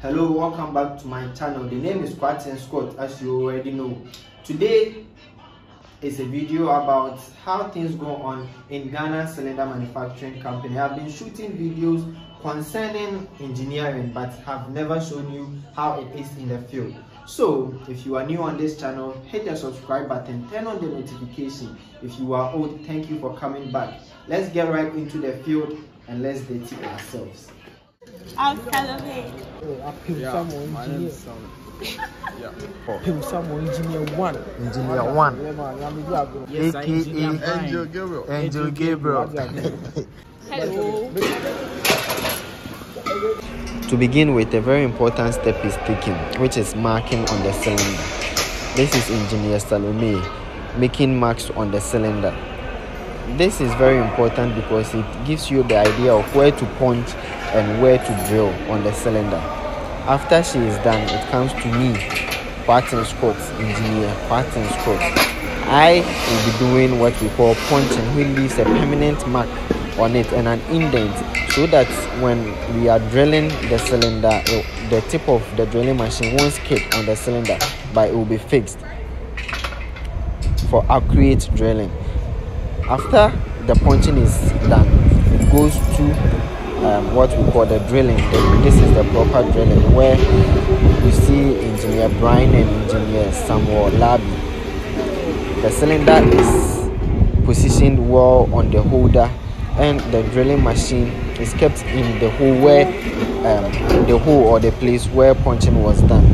hello welcome back to my channel. The name is Kwarteng Scott as you already know. Today is a video about how things go on in Ghana cylinder manufacturing company. I've been shooting videos concerning engineering but have never shown you how it is in the field. So if you are new on this channel hit the subscribe button turn on the notification if you are old. Thank you for coming back. Let's get right into the field and let's date ourselves I'll celebrate. Oh, apem Yeah, Samuel my engineer name's Sam. Yeah. Oh. Samuel engineer one engineer one Yeah, man, I'm a diago. Yes, sir, engineer Angel Gabriel. Angel Gabriel Hello. To begin with, a very important step is taken, which is marking on the cylinder. This is Engineer Salome making marks on the cylinder. This is very important because it gives you the idea of where to punch and where to drill on the cylinder. After she is done, it comes to me, Kwarteng Scott, engineer Kwarteng Scott. I will be doing what we call punching, which leaves a permanent mark on it and an indent so that when we are drilling the cylinder, the tip of the drilling machine won't skid on the cylinder, but it will be fixed for accurate drilling. After the punching is done, it goes to um, what we call the drilling. This is the proper drilling where you see Engineer Brian and Engineer Samuel Labi. The cylinder is positioned well on the holder and the drilling machine is kept in the hole where um, the hole or the place where punching was done.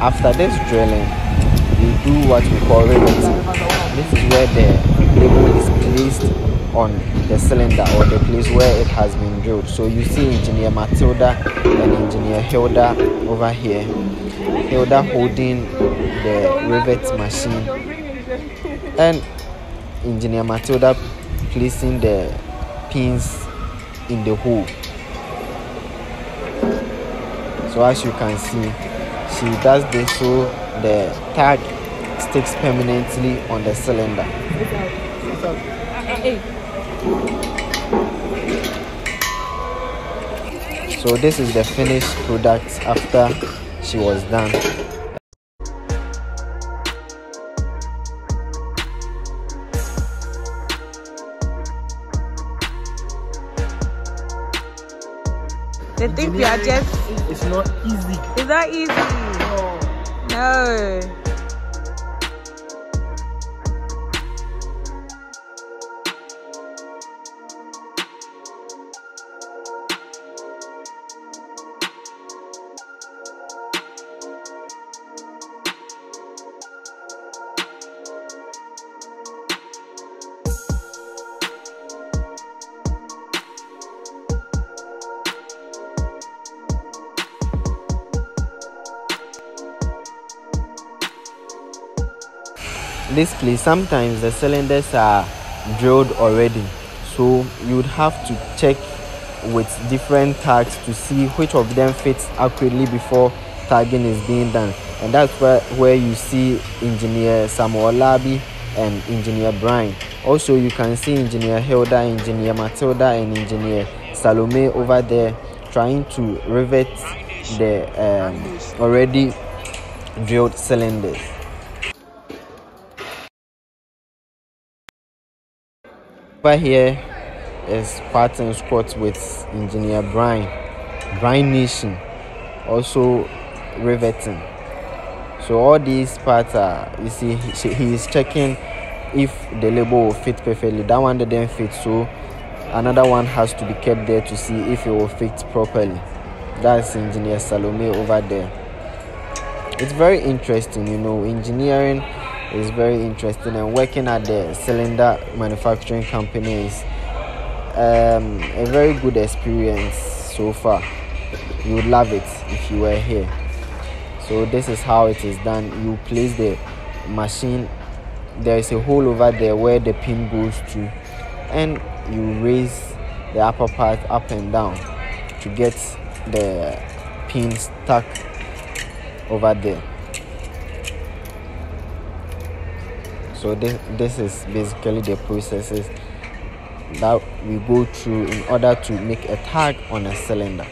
After this drilling, we do what we call riveting. This is where the label is placed on the cylinder or the place where it has been drilled. So you see Engineer Matilda and Engineer Hilda over here. Hilda holding the rivet machine and Engineer Matilda placing the pins in the hole. So as you can see, she does this so the tag sticks permanently on the cylinder. Eh. So this is the finished product after she was done. They think we are just. It's not easy. It's not easy. No. Place sometimes the cylinders are drilled already so you would have to check with different tags to see which of them fits accurately before tagging is being done. And that's where, where you see engineer samuel labi and engineer brian. Also you can see engineer hilda engineer matilda and engineer salome over there trying to rivet the um, already drilled cylinders Over here is Kwarteng Scott with engineer Brian, Brian Nation, also riveting. So all these parts are, you see, he is checking if the label will fit perfectly. That one didn't fit, so another one has to be kept there to see if it will fit properly. That's engineer Salome over there. It's very interesting, you know, engineering is very interesting. And working at the cylinder manufacturing company is um, a very good experience so far. You would love it if you were here. So this is how it is done. You place the machine there is a hole over there where the pin goes to and you raise the upper part up and down to get the pin stuck over there so this, this is basically the processes that we go through in order to make a tag on a cylinder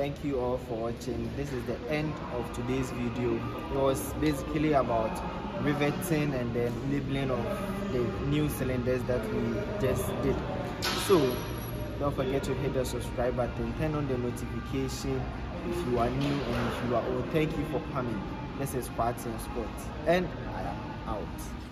thank you all for watching. This is the end of today's video. It was basically about riveting and then labeling of the new cylinders that we just did. So don't forget to hit the subscribe button. Turn on the notification if you are new and if you are old. Thank you for coming. This is Spartan Sports and I am out